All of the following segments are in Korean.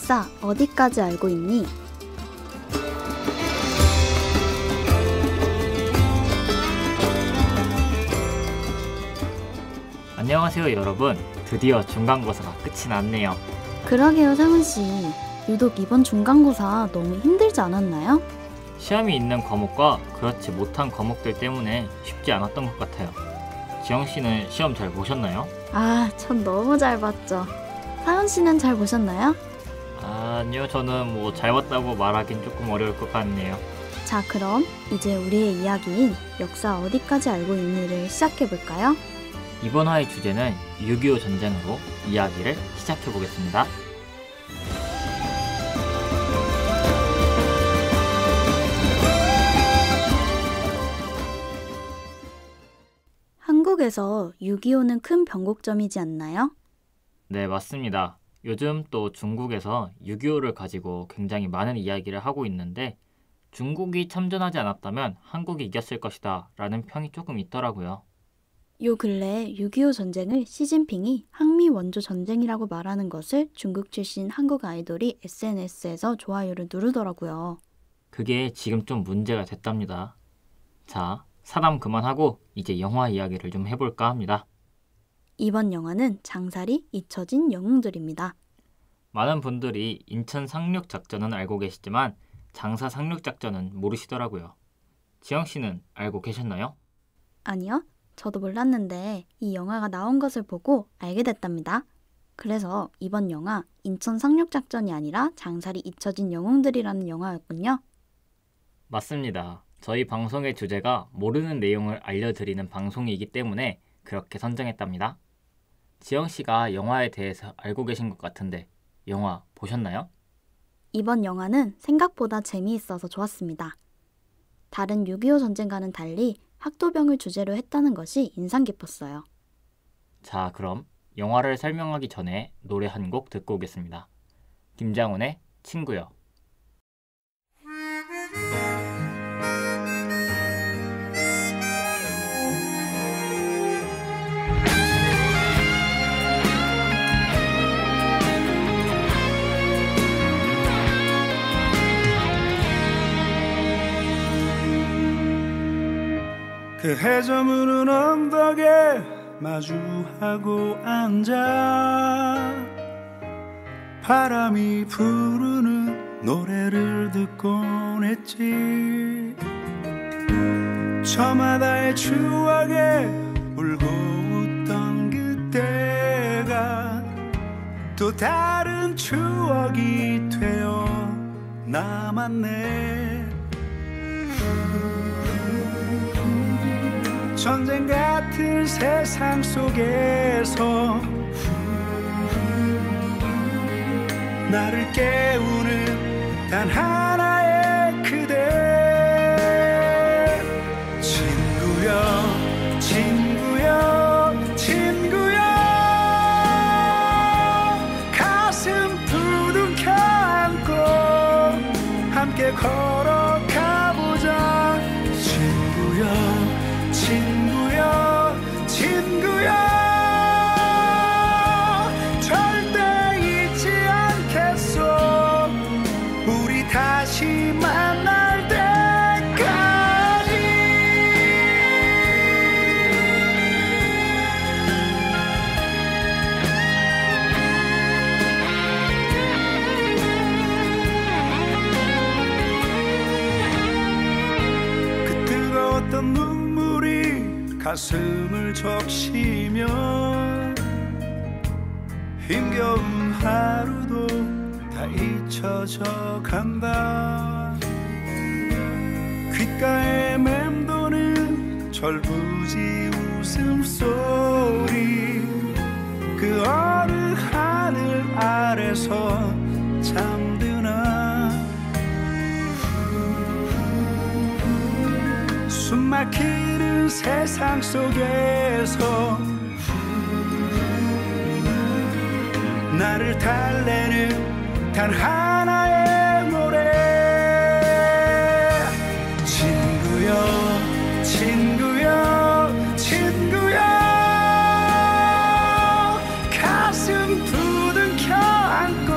역사 어디까지 알고 있니? 안녕하세요 여러분. 드디어 중간고사가 끝이 났네요. 그러게요, 상훈 씨. 유독 이번 중간고사 너무 힘들지 않았나요? 시험이 있는 과목과 그렇지 못한 과목들 때문에 쉽지 않았던 것 같아요. 지영 씨는 시험 잘 보셨나요? 아, 전 너무 잘 봤죠. 상훈 씨는 잘 보셨나요? 아니요, 저는 뭐잘 봤다고 말하긴 조금 어려울 것 같네요. 자, 그럼 이제 우리의 이야기인 역사 어디까지 알고 있니를 시작해 볼까요? 이번 화의 주제는 6.25 전쟁으로 이야기를 시작해 보겠습니다. 한국에서 6.25는 큰 변곡점이지 않나요? 네, 맞습니다. 요즘 또 중국에서 6.25를 가지고 굉장히 많은 이야기를 하고 있는데 중국이 참전하지 않았다면 한국이 이겼을 것이다 라는 평이 조금 있더라고요. 요 근래 6.25 전쟁을 시진핑이 항미 원조 전쟁이라고 말하는 것을 중국 출신 한국 아이돌이 SNS에서 좋아요를 누르더라고요. 그게 지금 좀 문제가 됐답니다. 자, 사담 그만하고 이제 영화 이야기를 좀 해볼까 합니다. 이번 영화는 장살이 잊혀진 영웅들입니다. 많은 분들이 인천 상륙 작전은 알고 계시지만 장사 상륙 작전은 모르시더라고요. 지영 씨는 알고 계셨나요? 아니요, 저도 몰랐는데 이 영화가 나온 것을 보고 알게 됐답니다. 그래서 이번 영화 인천 상륙 작전이 아니라 장살이 잊혀진 영웅들이라는 영화였군요. 맞습니다. 저희 방송의 주제가 모르는 내용을 알려드리는 방송이기 때문에 그렇게 선정했답니다. 지영 씨가 영화에 대해서 알고 계신 것 같은데 영화 보셨나요? 이번 영화는 생각보다 재미있어서 좋았습니다. 다른 6.25 전쟁과는 달리 학도병을 주제로 했다는 것이 인상 깊었어요. 자, 그럼 영화를 설명하기 전에 노래 한 곡 듣고 오겠습니다. 김장훈의 친구요. 그 해저무는 언덕에 마주하고 앉아. 바람이 부르는 노래를 듣곤 했지. 저마다의 추억에 울고 웃던 그때가 또 다른 추억이 되어 남았네 전쟁 같은 세상 속에서 나를 깨우는 단 하나 가슴을 적시며 힘겨운 하루도 다 잊혀져 간다. 귓가에 맴도는 절부지 웃음소리. 그 어느 하늘 아래서 잠드나. 숨막히는 세상 속에서 나를 달래는 단 하나의 노래. 친구여 친구여 친구여. 가슴 두둥켜 안고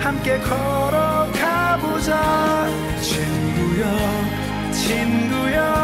함께 걸어가보자. 친구여 친구여.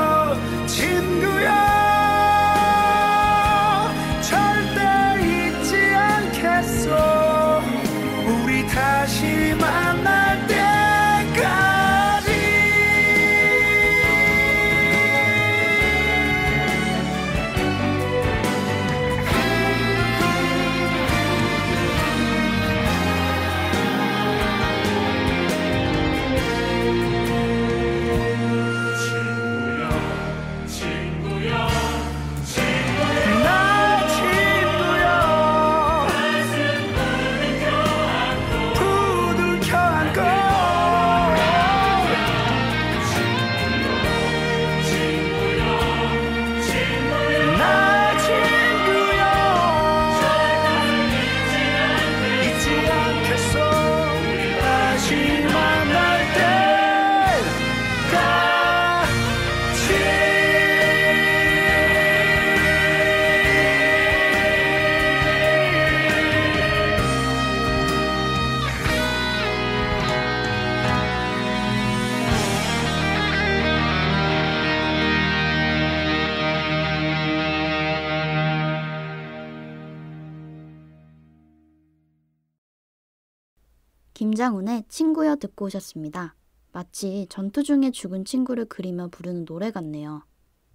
김장훈의 친구여 듣고 오셨습니다. 마치 전투 중에 죽은 친구를 그리며 부르는 노래 같네요.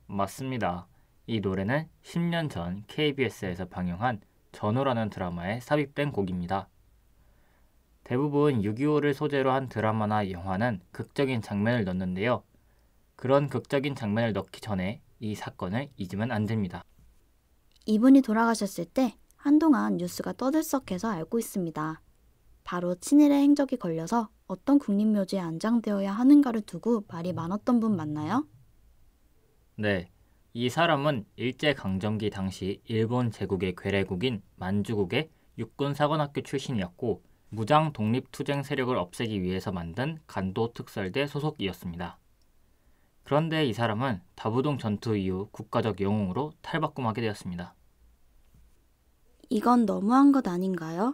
맞습니다. 이 노래는 10년 전 KBS에서 방영한 전우라는 드라마에 삽입된 곡입니다. 대부분 6.25를 소재로 한 드라마나 영화는 극적인 장면을 넣는데요. 그런 극적인 장면을 넣기 전에 이 사건을 잊으면 안 됩니다. 이분이 돌아가셨을 때 한동안 뉴스가 떠들썩해서 알고 있습니다. 바로 친일의 행적이 걸려서 어떤 국립묘지에 안장되어야 하는가를 두고 말이 많았던 분 맞나요? 네, 이 사람은 일제강점기 당시 일본 제국의 괴뢰국인 만주국의 육군사관학교 출신이었고 무장 독립투쟁 세력을 없애기 위해서 만든 간도 특설대 소속이었습니다. 그런데 이 사람은 다부동 전투 이후 국가적 영웅으로 탈바꿈하게 되었습니다. 이건 너무한 것 아닌가요?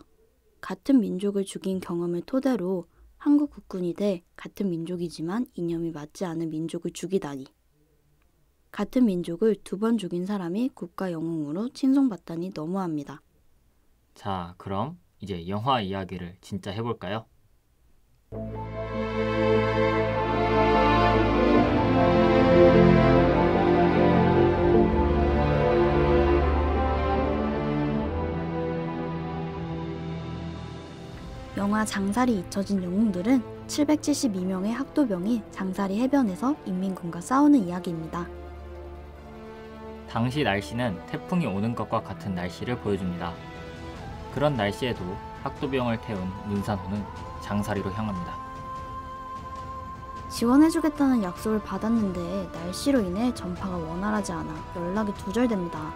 같은 민족을 죽인 경험을 토대로 한국 국군이 돼 같은 민족이지만 이념이 맞지 않은 민족을 죽이다니. 같은 민족을 두 번 죽인 사람이 국가 영웅으로 칭송받다니 너무합니다. 자, 그럼 이제 영화 이야기를 진짜 해볼까요? 영화 장살이 잊혀진 영웅들은 772명의 학도병이 장살이 해변에서 인민군과 싸우는 이야기입니다. 당시 날씨는 태풍이 오는 것과 같은 날씨를 보여줍니다. 그런 날씨에도 학도병을 태운 문산호는 장사리로 향합니다. 지원해주겠다는 약속을 받았는데 날씨로 인해 전파가 원활하지 않아 연락이 두절됩니다.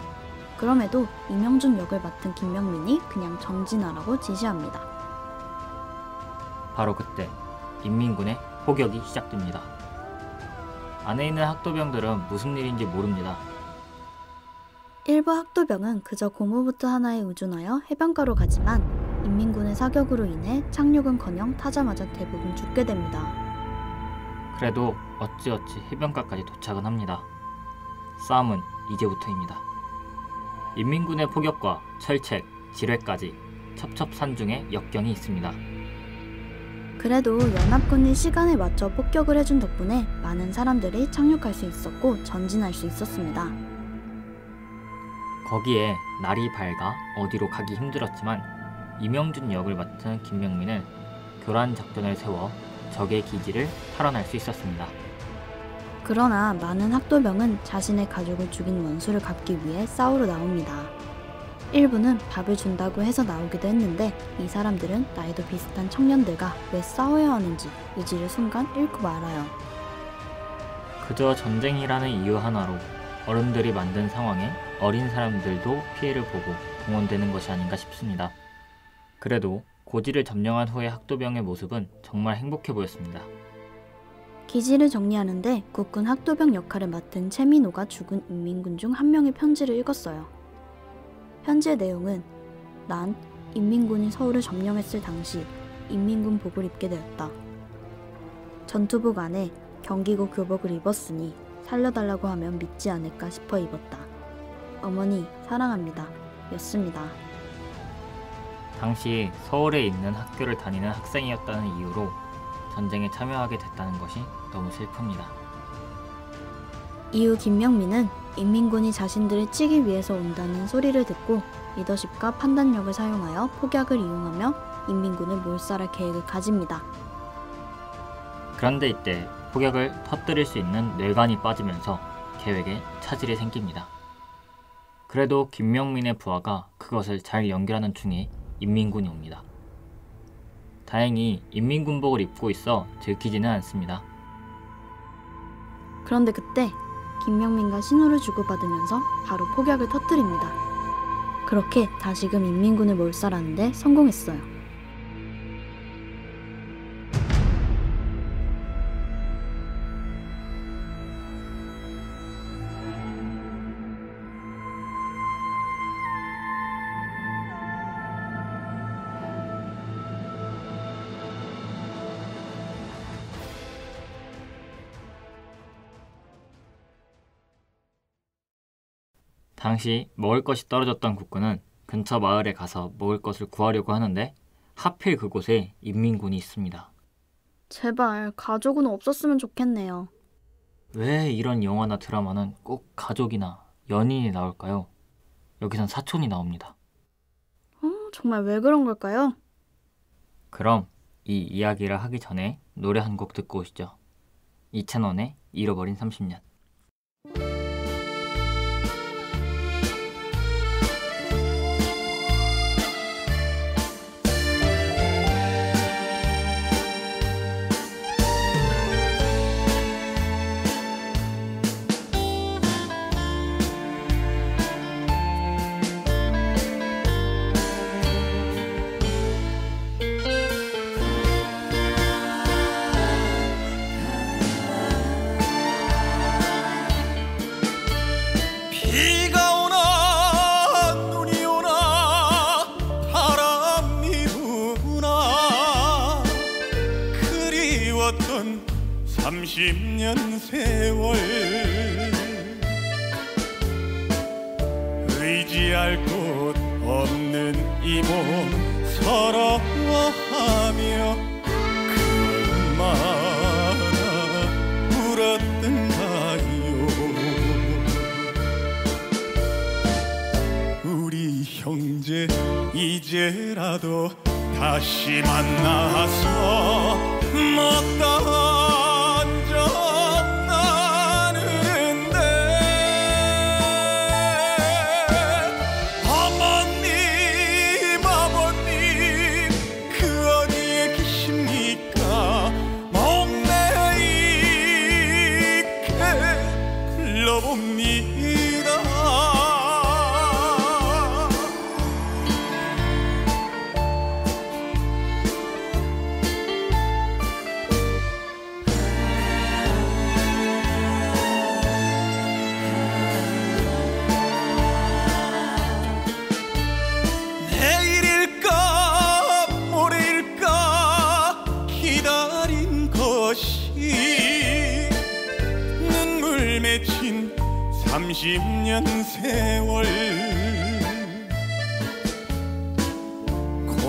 그럼에도 이명준 역을 맡은 김명민이 그냥 전진하라고 지시합니다. 바로 그때 인민군의 포격이 시작됩니다. 안에 있는 학도병들은 무슨 일인지 모릅니다. 일부 학도병은 그저 고무보트 하나에 의존하여 해변가로 가지만 인민군의 사격으로 인해 착륙은커녕 타자마자 대부분 죽게 됩니다. 그래도 어찌어찌 해변가까지 도착은 합니다. 싸움은 이제부터입니다. 인민군의 포격과 철책, 지뢰까지 첩첩산중의 역경이 있습니다. 그래도 연합군이 시간에 맞춰 폭격을 해준 덕분에 많은 사람들이 착륙할 수 있었고 전진할 수 있었습니다. 거기에 날이 밝아 어디로 가기 힘들었지만 이명준 역을 맡은 김명민은 교란 작전을 세워 적의 기지를 탈환할 수 있었습니다. 그러나 많은 학도병은 자신의 가족을 죽인 원수를 갚기 위해 싸우러 나옵니다. 일부는 밥을 준다고 해서 나오기도 했는데 이 사람들은 나이도 비슷한 청년들과 왜 싸워야 하는지 의지를 순간 잃고 말아요. 그저 전쟁이라는 이유 하나로 어른들이 만든 상황에 어린 사람들도 피해를 보고 동원되는 것이 아닌가 싶습니다. 그래도 고지를 점령한 후의 학도병의 모습은 정말 행복해 보였습니다. 기지를 정리하는데 국군 학도병 역할을 맡은 최민호가 죽은 인민군 중 한 명의 편지를 읽었어요. 편지의 내용은 난 인민군이 서울을 점령했을 당시 인민군 복을 입게 되었다. 전투복 안에 경기고 교복을 입었으니 살려달라고 하면 믿지 않을까 싶어 입었다. 어머니 사랑합니다. 였습니다. 당시 서울에 있는 학교를 다니는 학생이었다는 이유로 전쟁에 참여하게 됐다는 것이 너무 슬픕니다. 이후 김명민은 인민군이 자신들을 치기 위해서 온다는 소리를 듣고 리더십과 판단력을 사용하여 폭약을 이용하며 인민군을 몰살할 계획을 가집니다. 그런데 이때 폭약을 터뜨릴 수 있는 뇌관이 빠지면서 계획에 차질이 생깁니다. 그래도 김명민의 부하가 그것을 잘 연결하는 중에 인민군이 옵니다. 다행히 인민군복을 입고 있어 들키지는 않습니다. 그런데 그때 김명민과 신호를 주고받으면서 바로 폭약을 터뜨립니다. 그렇게 다시금 인민군을 몰살하는데 성공했어요. 당시 먹을 것이 떨어졌던 국군은 근처 마을에 가서 먹을 것을 구하려고 하는데 하필 그곳에 인민군이 있습니다. 제발 가족은 없었으면 좋겠네요. 왜 이런 영화나 드라마는 꼭 가족이나 연인이 나올까요? 여기선 사촌이 나옵니다. 어, 정말 왜 그런 걸까요? 그럼 이 이야기를 하기 전에 노래 한 곡 듣고 오시죠. 이찬원의 잃어버린 30년. 의지할 곳 없는 이 몸 서러워하며 그 얼마나 울었던가요? 우리 형제 이제라도 다시 만나서 못다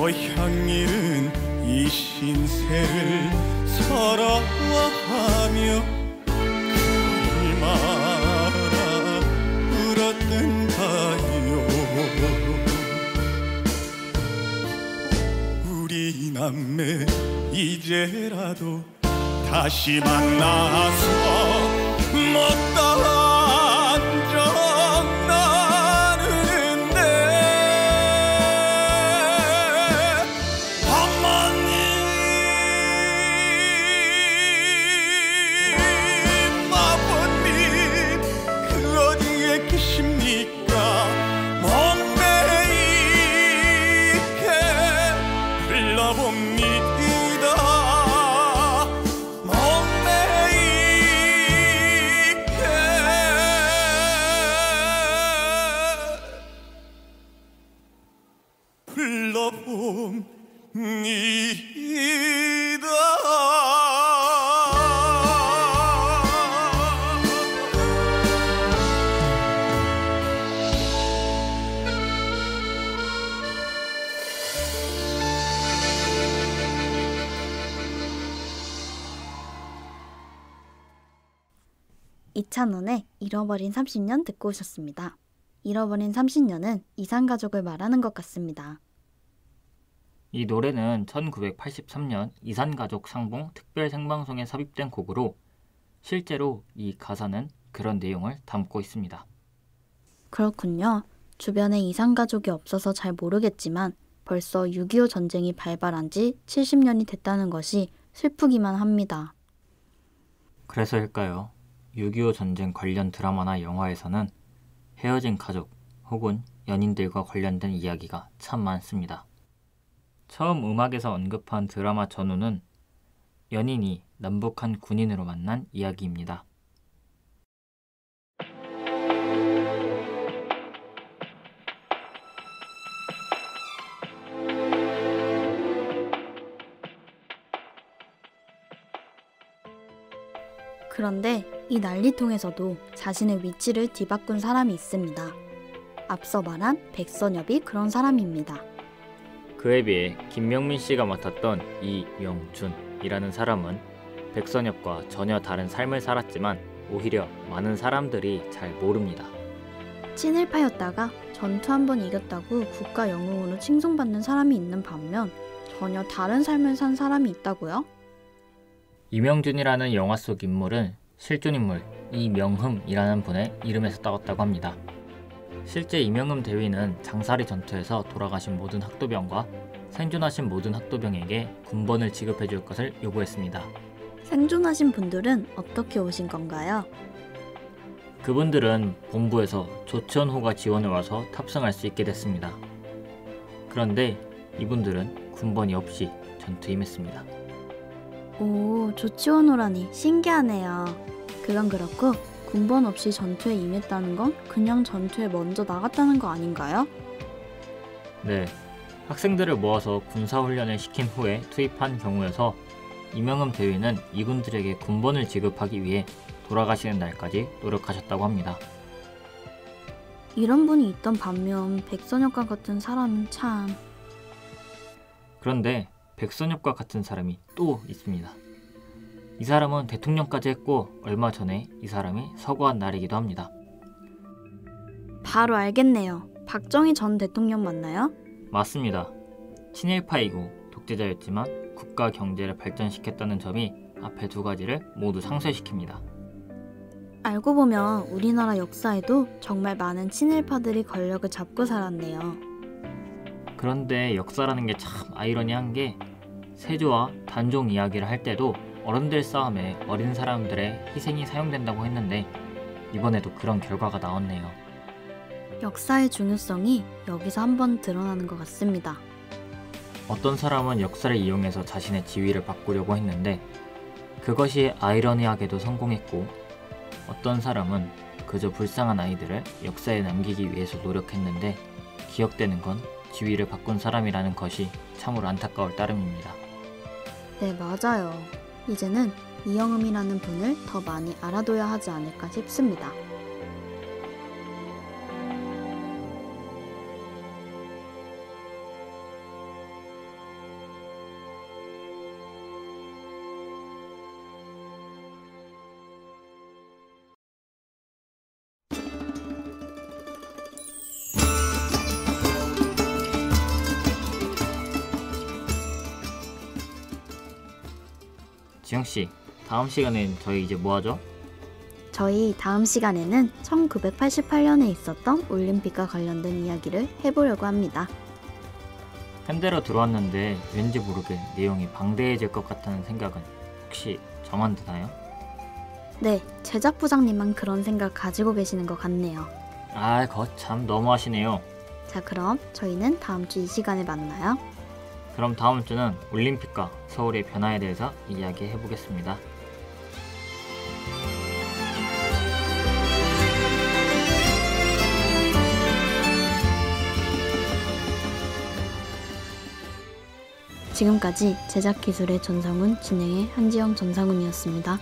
고향 잃은 이 신세를 서러워하며 얼마나 울었던가요. 우리 남매 이제라도 다시 만나서 못다 이찬원의 잃어버린 30년 듣고 오셨습니다. 잃어버린 30년은 이산가족을 말하는 것 같습니다. 이 노래는 1983년 이산가족 상봉 특별 생방송에 삽입된 곡으로 실제로 이 가사는 그런 내용을 담고 있습니다. 그렇군요. 주변에 이산가족이 없어서 잘 모르겠지만 벌써 6.25 전쟁이 발발한 지 70년이 됐다는 것이 슬프기만 합니다. 그래서일까요? 6.25 전쟁 관련 드라마나 영화에서는 헤어진 가족 혹은 연인들과 관련된 이야기가 참 많습니다. 처음 음악에서 언급한 드라마 전우는 연인이 남북한 군인으로 만난 이야기입니다. 그런데 이 난리통에서도 자신의 위치를 뒤바꾼 사람이 있습니다. 앞서 말한 백선엽이 그런 사람입니다. 그에 비해 김명민 씨가 맡았던 이명준이라는 사람은 백선엽과 전혀 다른 삶을 살았지만 오히려 많은 사람들이 잘 모릅니다. 친일파였다가 전투 한 번 이겼다고 국가 영웅으로 칭송받는 사람이 있는 반면 전혀 다른 삶을 산 사람이 있다고요? 이명준이라는 영화 속 인물은 실존 인물 이명흠이라는 분의 이름에서 따왔다고 합니다. 실제 이명흠 대위는 장사리 전투에서 돌아가신 모든 학도병과 생존하신 모든 학도병에게 군번을 지급해 줄 것을 요구했습니다. 생존하신 분들은 어떻게 오신 건가요? 그분들은 본부에서 조치원호가 지원해 와서 탑승할 수 있게 됐습니다. 그런데 이분들은 군번이 없이 전투에 임했습니다. 오, 조치원호라니 신기하네요. 그건 그렇고 군번 없이 전투에 임했다는 건 그냥 전투에 먼저 나갔다는 거 아닌가요? 네, 학생들을 모아서 군사훈련을 시킨 후에 투입한 경우여서 이명흠 대위는 이군들에게 군번을 지급하기 위해 돌아가시는 날까지 노력하셨다고 합니다. 이런 분이 있던 반면 백선엽과 같은 사람은 참 그런데 백선엽과 같은 사람이 또 있습니다. 이 사람은 대통령까지 했고 얼마 전에 이 사람이 서거한 날이기도 합니다. 바로 알겠네요. 박정희 전 대통령 맞나요? 맞습니다. 친일파이고 독재자였지만 국가 경제를 발전시켰다는 점이 앞에 두 가지를 모두 상쇄시킵니다. 알고 보면 우리나라 역사에도 정말 많은 친일파들이 권력을 잡고 살았네요. 그런데 역사라는 게 참 아이러니한 게 세조와 단종 이야기를 할 때도 어른들 싸움에 어린 사람들의 희생이 사용된다고 했는데 이번에도 그런 결과가 나왔네요. 역사의 중요성이 여기서 한번 드러나는 것 같습니다. 어떤 사람은 역사를 이용해서 자신의 지위를 바꾸려고 했는데 그것이 아이러니하게도 성공했고 어떤 사람은 그저 불쌍한 아이들을 역사에 남기기 위해서 노력했는데 기억되는 건 지위를 바꾼 사람이라는 것이 참으로 안타까울 따름입니다. 네, 맞아요. 이제는 이영음이라는 분을 더 많이 알아둬야 하지 않을까 싶습니다. 지영 씨, 다음 시간엔 저희 이제 뭐 하죠? 저희 다음 시간에는 1988년에 있었던 올림픽과 관련된 이야기를 해보려고 합니다. 팬대로 들어왔는데 왠지 모르게 내용이 방대해질 것 같다는 생각은 혹시 저만 드나요? 네, 제작 부장님만 그런 생각 가지고 계시는 것 같네요. 아, 거참 너무하시네요. 자, 그럼 저희는 다음 주 이 시간에 만나요. 그럼 다음 주는 올림픽과 서울의 변화에 대해서 이야기해 보겠습니다. 지금까지 제작 기술의 전상훈, 진행의 한지영 전상훈이었습니다.